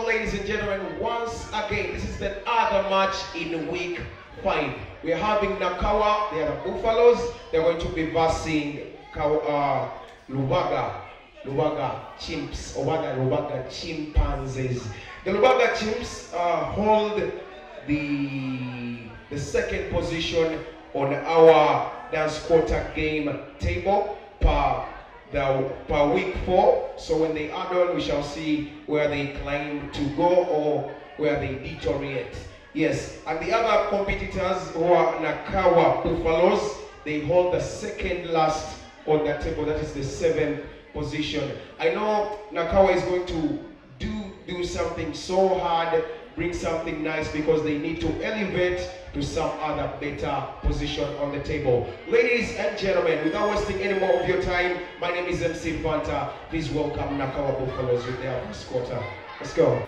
Aboard, ladies and gentlemen. Once again, this is the other match in week five. We are having Nakawa, they are the Buffaloes. They're going to be versing uh, Lubaga, Lubaga Chimps, or rather Lubaga Chimpanzees. The Lubaga Chimps uh, hold the, the second position on our dance quarter game table per the per week four. So when they add on, we shall see where they climb to go or where they deteriorate. Yes, and the other competitors who are Nakawa Buffaloes, they hold the second last on the table. That is the seventh position. I know Nakawa is going to do do something so hard, bring something nice because they need to elevate to some other better position on the table. Ladies and gentlemen, without wasting any more of your time, my name is MC Fanta. Please welcome Nakawa Buffaloes with their first quarter. Let's go.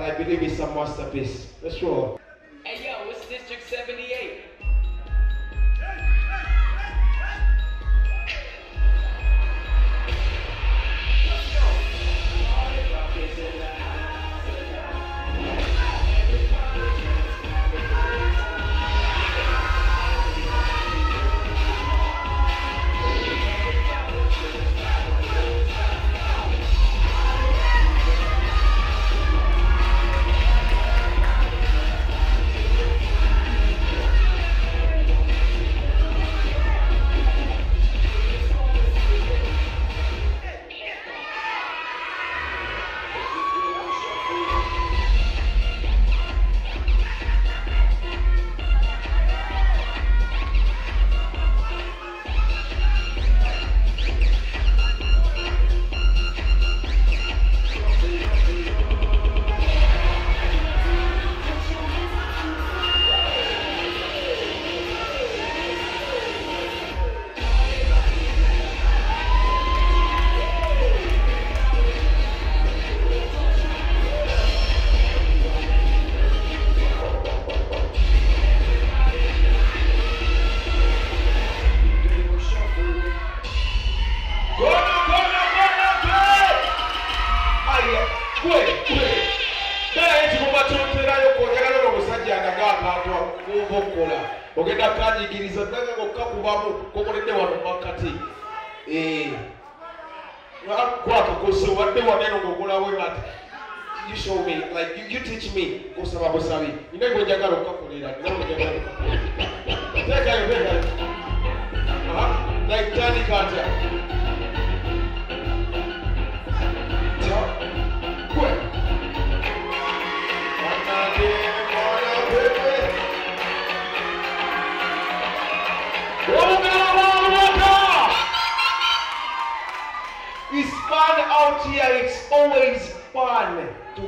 But i believe it's a masterpiece. Let's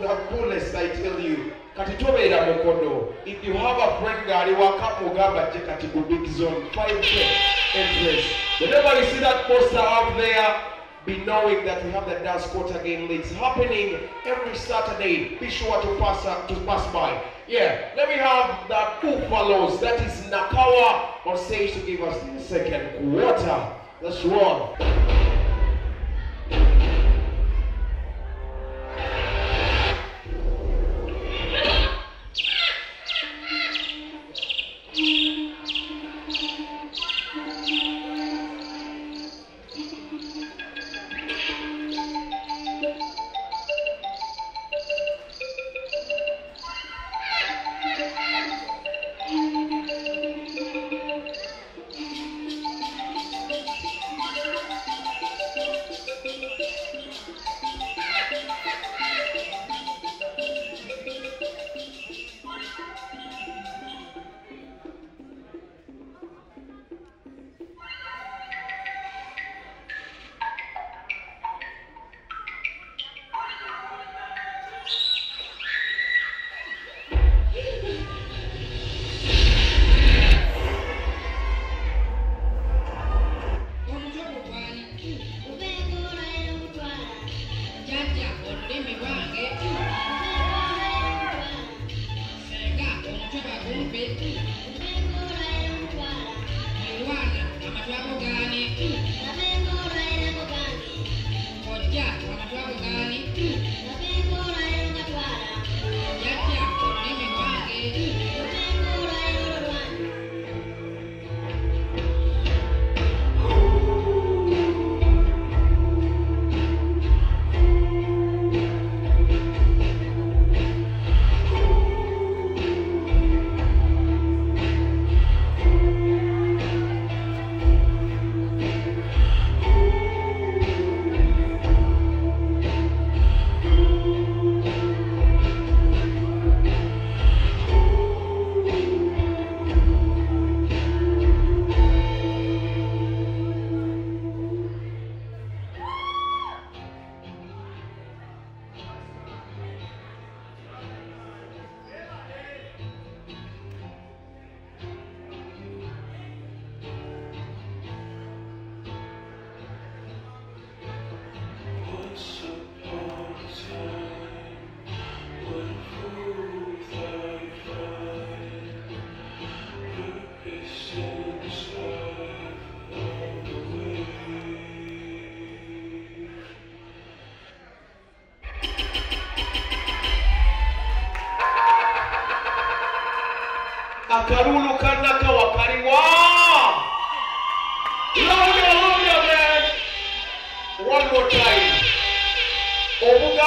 fun to the I tell you. Kati tobeera mukodo. If you have a friend ng'ali waka mugamba je kati ku big zone 5k interest. Whenever you see that poster out there, be knowing that we have the dance quarter game leagues happening every Saturday. Be sure to pass uh, to pass by. Yeah, let me have the Buffaloes. That is Nakawa on stage to give us the second quarter. Let's roll.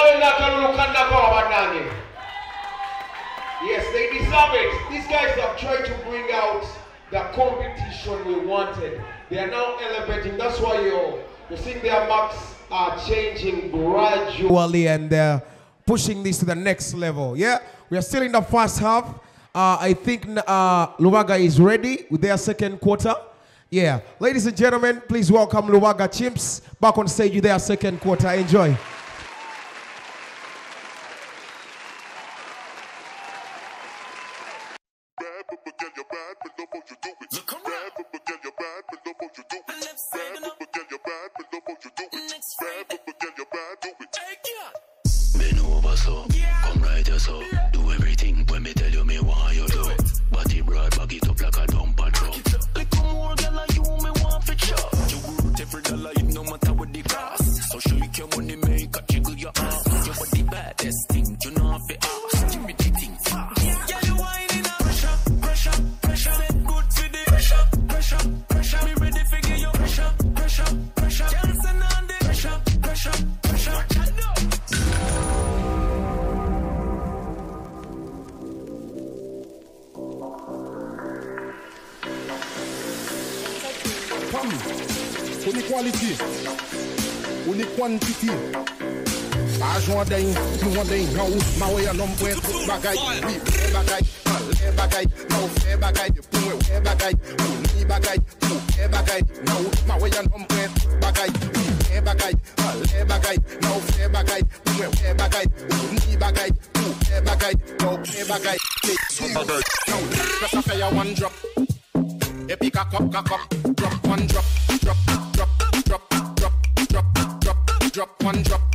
Obugabe ng'akalulu kannakawa bannange yes they deserve it these guys have tried to bring out the competition we wanted they are now elevating that's why you're, you're seeing their marks are changing gradually and they're pushing this to the next level yeah we are still in the first half uh, I think uh, Lubaga is ready with their second quarter. Yeah. Ladies and gentlemen, please welcome Lubaga Chimps back on stage with their second quarter. Enjoy. Love how you do nombre bagay Oui, fe bagay, le bagay Nou fe bagay, pou we bagay Ou ni bagay, pou e bagay Nou ma we an nombre bagay Oui, fe bagay, le bagay Nou fe bagay, pou we bagay Ou ni bagay, pou e bagay Nou fe bagay, le bagay Nou, just a fair one drop E pick a cup, cup, cup Drop one drop, drop, drop, drop, drop Drop, drop, drop, drop one drop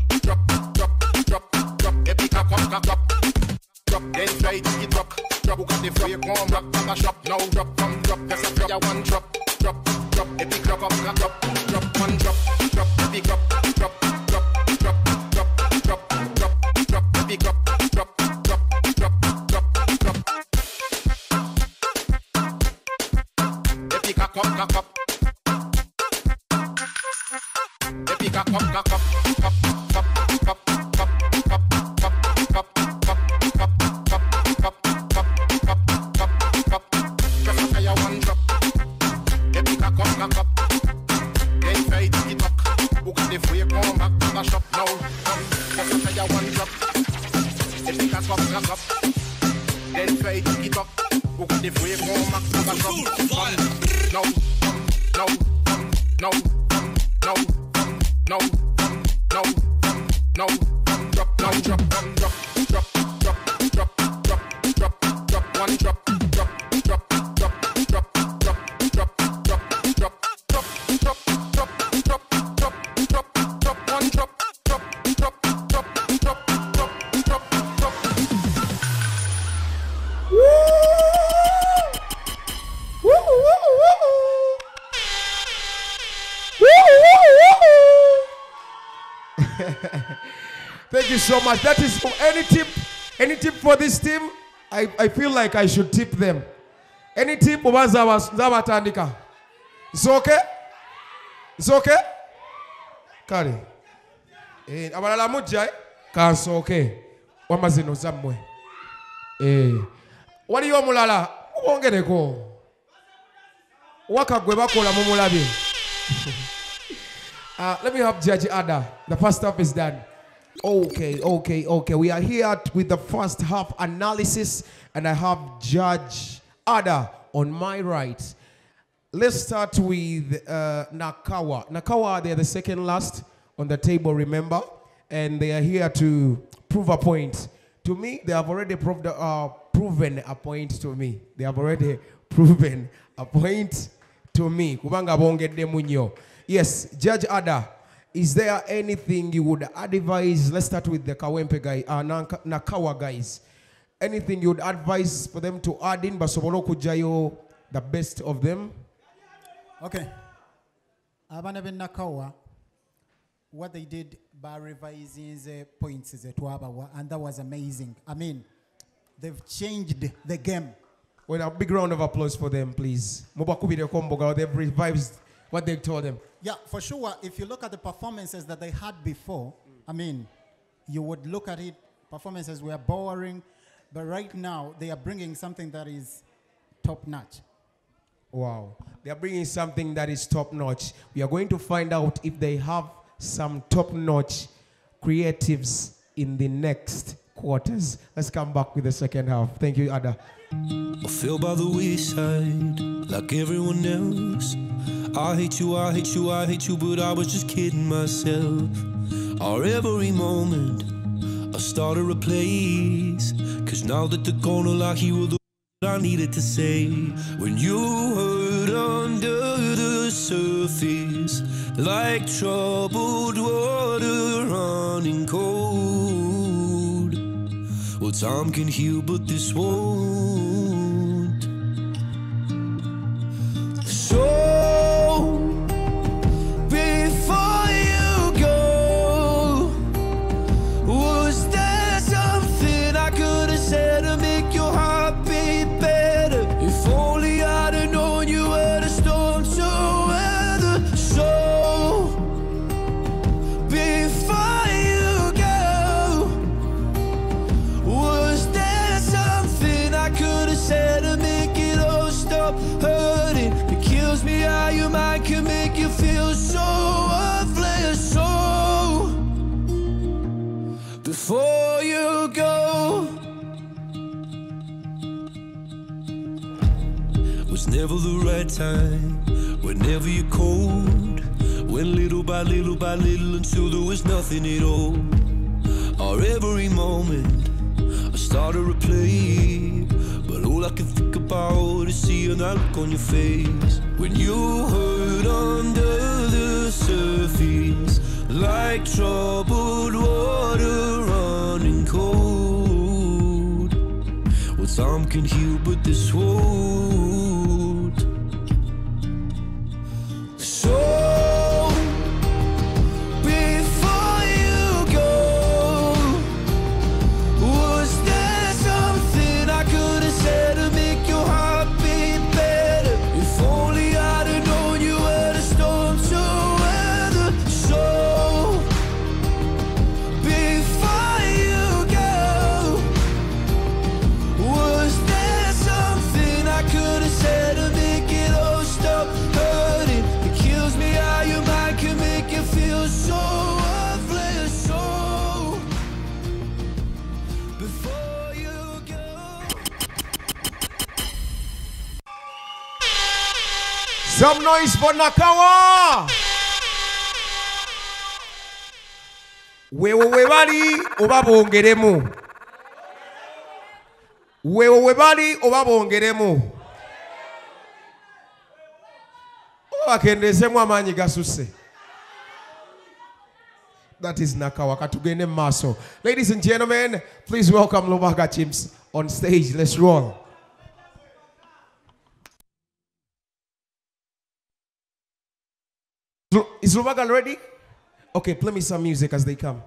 got the fake one drop, drop, a shop, no drop, come drop, that's a drop, yeah, one drop, drop, drop, if you drop up, got drop. The free come back to the shop now? Um, Fire one drop. Then try to up. Come back to the shop? Um, come, come, no, come, um, no, come, no, so much. That is any tip, any tip for this team. I, I feel like I should tip them. Any tip oba zaba zabatandika. It's okay? It's okay? Kale. Eh, abalala mujja eh? kansooke wamazino zammwe eh. waliyo omulala mwongereko waka gwe bakola mumulabye Uh, let me have Judge Ada. The first half is done. Okay, okay, okay. We are here with the first half analysis, and I have Judge Ada on my right. Let's start with uh, Nakawa. Nakawa, they're the second last on the table, remember? And they are here to prove a point. To me, they have already proved, uh, proven a point to me. They have already proven a point to me. Yes, Judge Ada, is there anything you would advise? Let's start with the Kawempe guy, uh, Nakawa guys. Anything you would advise for them to add in basobole okuggyayo the best of them? Okay. Abaana b'e Nakawa, what they did by revising the points is and that was amazing. I mean, they've changed the game. Well, a big round of applause for them, please. They've revised what they told them. Yeah, for sure. If you look at the performances that they had before, I mean, you would look at it, performances were boring, but right now they are bringing something that is top notch. Wow. They are bringing something that is top notch. We are going to find out if they have some top notch creatives in the next quarters. Let's come back with the second half. Thank you, Ada. I fell by the wayside like everyone else. I hate you, I hate you, I hate you, but I was just kidding myself. Our every moment, I started a place. Cause now that the corner like you were the I needed to say. When you hurt under the surface, like troubled water running cold. Time can heal, but this won't. time. Whenever you're cold, when little by little by little until there was nothing at all. Or every moment, I started to play, But all I can think about is seeing that look on your face. When you hurt under the surface, like troubled water running cold. Well, time can heal, but this wound. Some noise for Nakawa. Wewe we bali obabongeremu. Wewe we bali obabongeremu. Obakendezemu amaanyi gasuse. That is Nakawa. katugene maso. Ladies and gentlemen, please welcome Lubaga Chimps on stage. Let's roll. Is Robag already? Okay, play me some music as they come.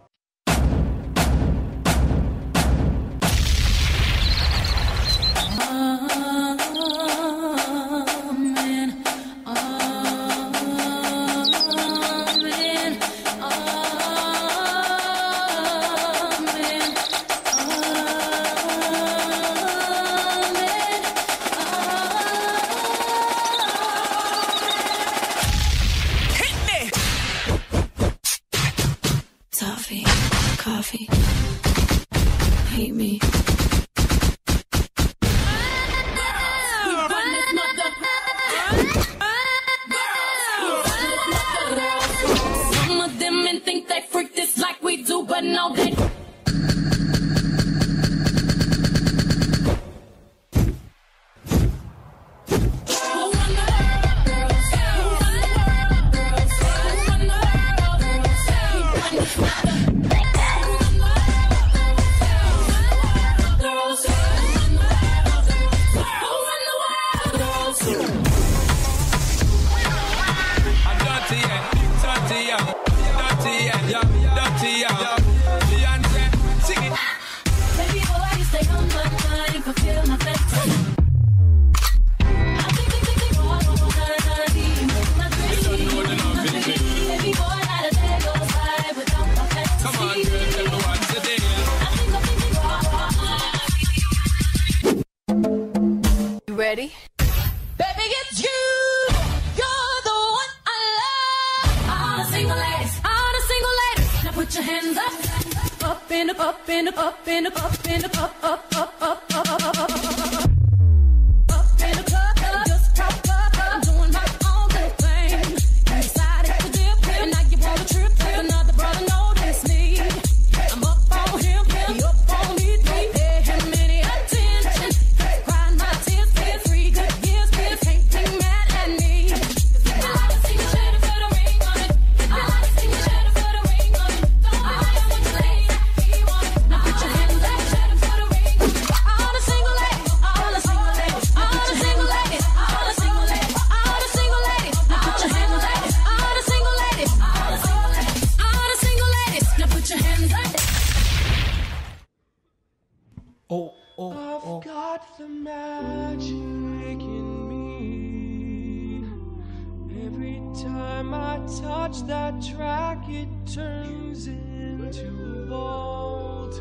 that track, it turns into gold.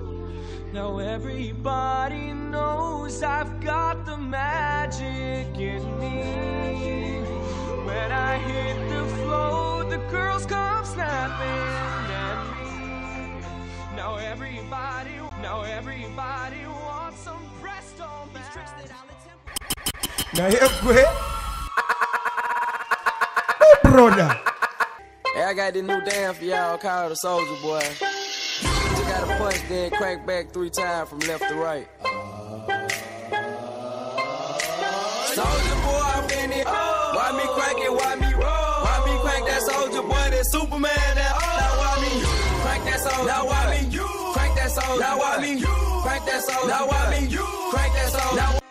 Now everybody knows I've got the magic in me. When I hit the flow, the girls come snapping at me. Now everybody, now everybody wants some presto. These. Now here, oh, brother got this new dance for y'all called the Soldier Boy. Just gotta punch, then crank back three times from left to right. Soldier boy, I'm in it. Why me crank it? Why me roll? Why me crank that soldier boy? That Superman? That now why me crank that soldier? Now why me crank that soldier? Now why me crank that soldier? Now why me crank that soldier?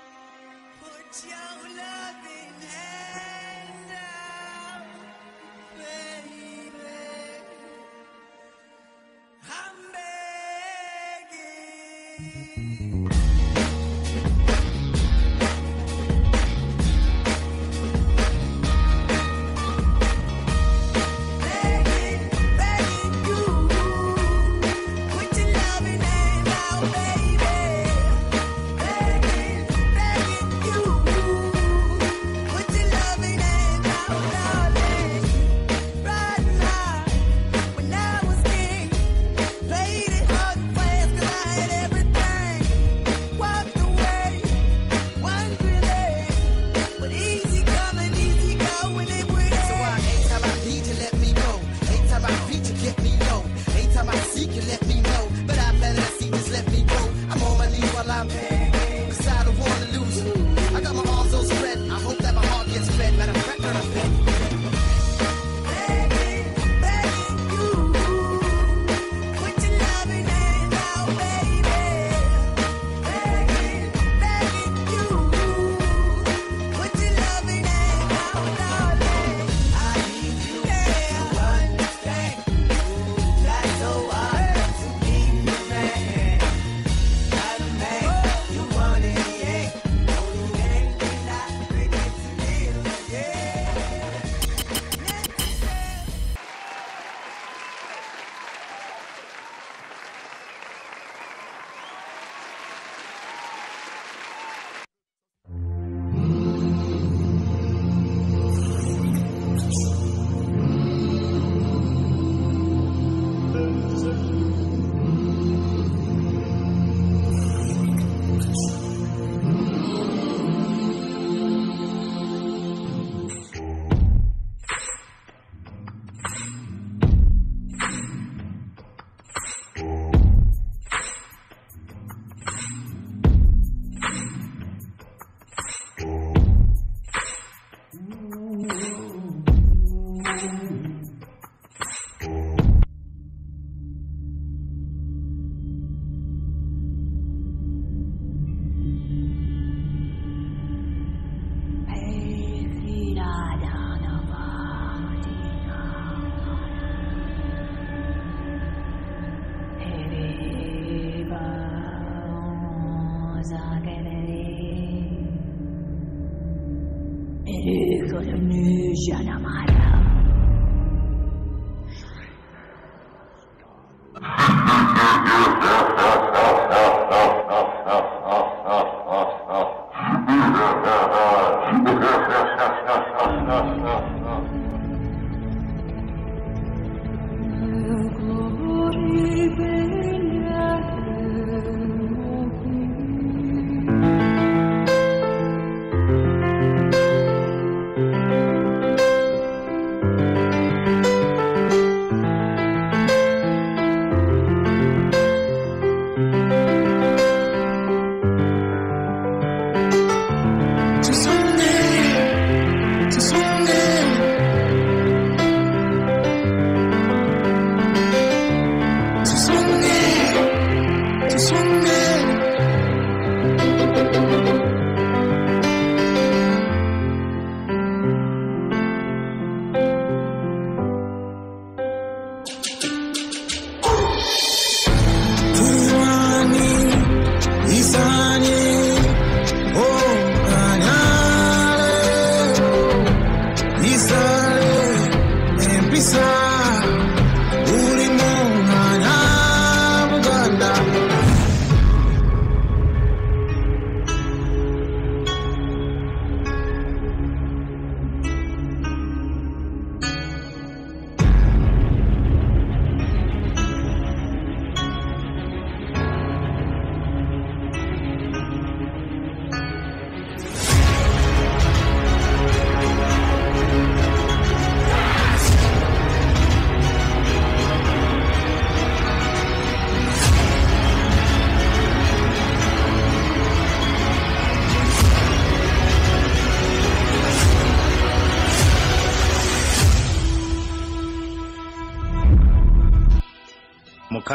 Now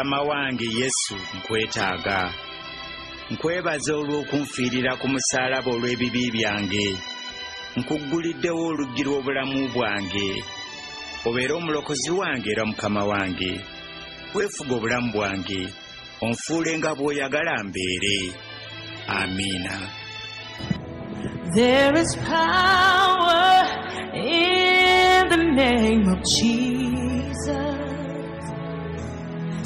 mukama wange yesu nkwetaaga. Nkwebaza olw'okunfiirira ku musaalaba olw'ebibi byange. Nkugguliddewo oluggi lw'obulamu bwange. Obeere omulokozi wange era mukama wange. Weefuga obulamu bwange. Onfuule nga bw'oyagala mbeere. Amiina. There is power in the name of Jesus.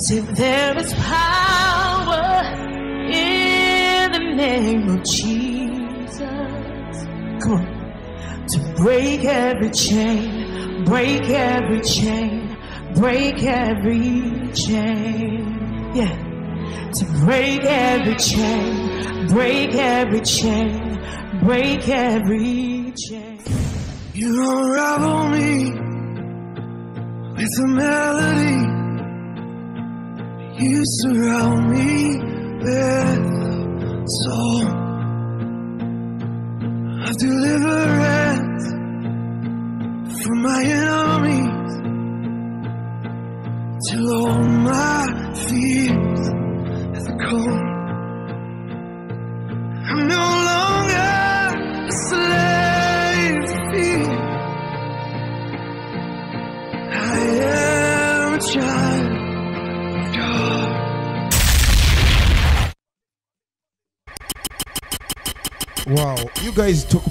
Say, there is power in the name of Jesus. Come on. To break every chain, break every chain, break every chain. Yeah. To break every chain, break every chain, break every chain. You unravel me with a melody. You surround me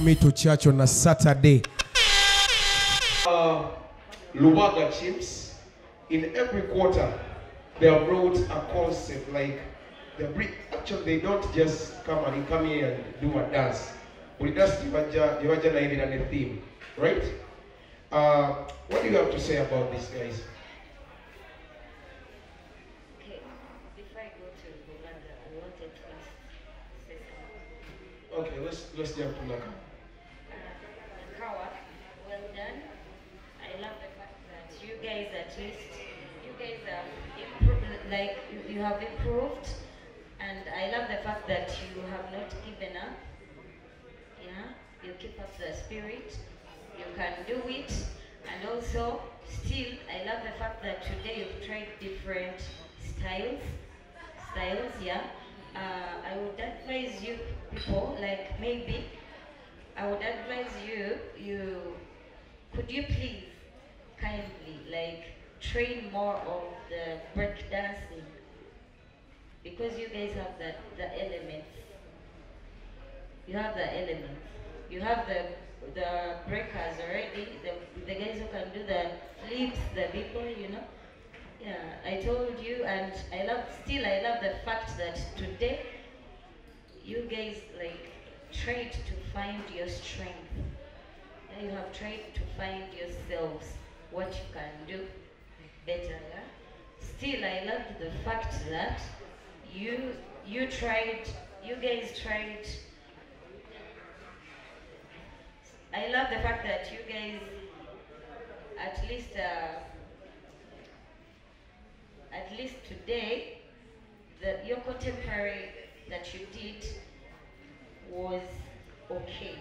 me to church on a Saturday. Uh, Lubaga Chimps, in every quarter, they have brought a concept like they bring, actually they don't just come and come here and do a dance. But that's Jivaja Jivaja Naivin and a theme, right? Uh, what do you have to say about this, guys? Okay, before I go to Uganda, I wanted to ask. Okay, let's let's jump to Naka. Kawa, well done. I love the fact that you least, you guys have improved, like you, you have improved, and I love the fact that you have not given up. Yeah, you keep up the spirit. You can do it, and also still, I love the fact that today you've tried different styles. Styles, yeah. Uh, I would advise you people, like maybe I would advise you, you could you please kindly like train more of the break dancing because you guys have the, the elements. You have the elements. You have the the breakers already, the, the guys who can do the flips, the people, you know. Yeah, I told you, and I love, still I love the fact that today you guys like tried to find your strength. You have tried to find yourselves, what you can do better. Yeah? Still, I love the fact that you you tried, you guys tried. I love the fact that you guys, at least, uh, at least today, the your contemporary that you did was okay.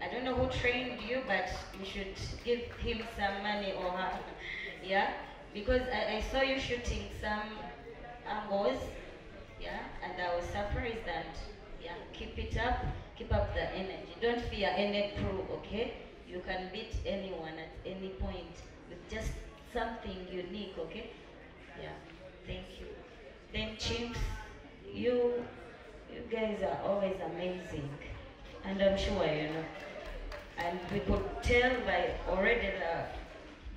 I don't know who trained you, but you should give him some money or her. yeah? Because I, I saw you shooting some angles, yeah, and I was surprised that, yeah, keep it up, keep up the energy. Don't fear any crew, okay? You can beat anyone at any point with just something unique, okay? Yeah, thank you. Then chimps, you you guys are always amazing. And I'm sure you know. And we could tell by already the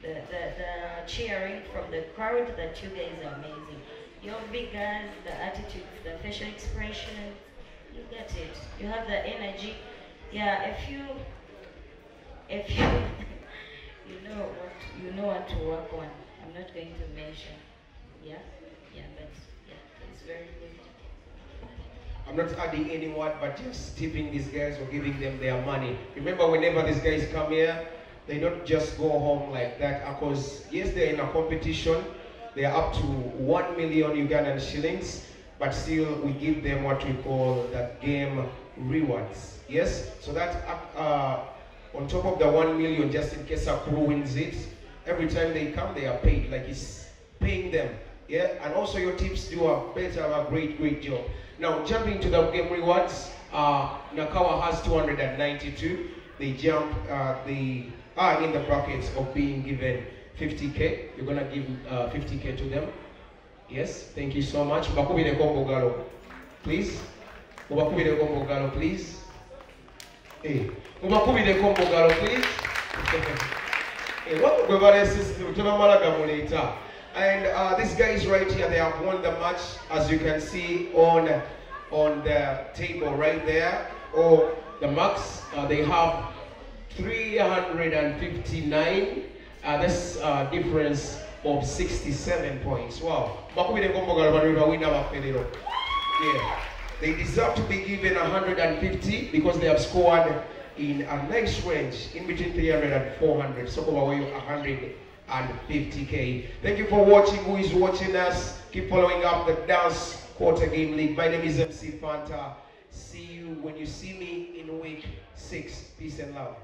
the, the, the cheering from the crowd that you guys are amazing. Your figures, the attitudes, the facial expression, you get it. You have the energy. Yeah, if you if you you know what you know what to work on. I'm not going to mention. Yeah? Yeah, but yeah, it's very good. I'm not adding any word, but just tipping these guys or giving them their money. Remember, whenever these guys come here, they don't just go home like that. Because yes, they're in a competition. They are up to one million Ugandan shillings, but still we give them what we call that game rewards. Yes, so that uh, on top of the one million, just in case a crew wins it, every time they come, they are paid. Like it's paying them. Yeah, and also your tips do a better, a great, great job. Now, jumping to the game rewards, uh, Nakawa has 292. They jump, uh, they are in the brackets of being given 50k. You're gonna give uh, 50k to them. Yes, thank you so much. Galo, please. Please. Hey, please. hey, what gamuleeta. And uh, these guys right here, they have won the match, as you can see on on the table right there, or the marks. Uh, they have 359. Uh, that's uh, difference of 67 points. Wow. Yeah. They deserve to be given 150 because they have scored in a nice range in between 300 and 400. So over 150k. Thank you for watching. Who is watching us? Keep following up the Dance Quarter Game League. My name is MC Fanta. See you when you see me in week six. Peace and love.